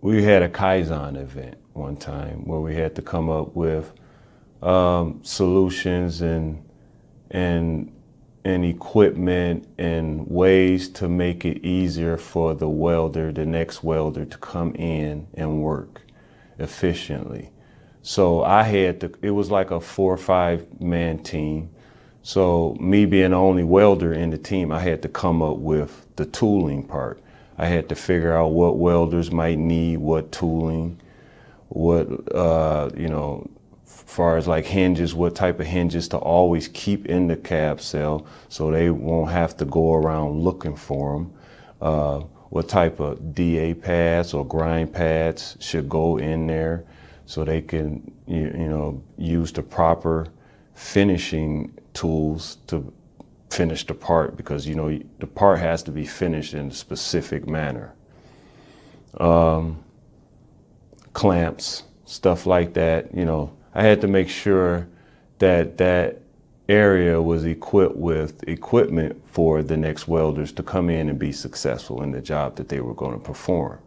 we had a Kaizen event one time where we had to come up with um, solutions and and and equipment and ways to make it easier for the welder, the next welder, to come in and work efficiently. So I had to. It was like a four or five man team. So me being the only welder in the team, I had to come up with the tooling part. I had to figure out what welders might need, what tooling, what uh, you know, far as like hinges, what type of hinges to always keep in the cab cell so they won't have to go around looking for them. Uh, what type of DA pads or grind pads should go in there so they can you, you know use the proper finishing tools to finish the part because you know the part has to be finished in a specific manner. Um, clamps, stuff like that. You know, I had to make sure that that area was equipped with equipment for the next welders to come in and be successful in the job that they were going to perform.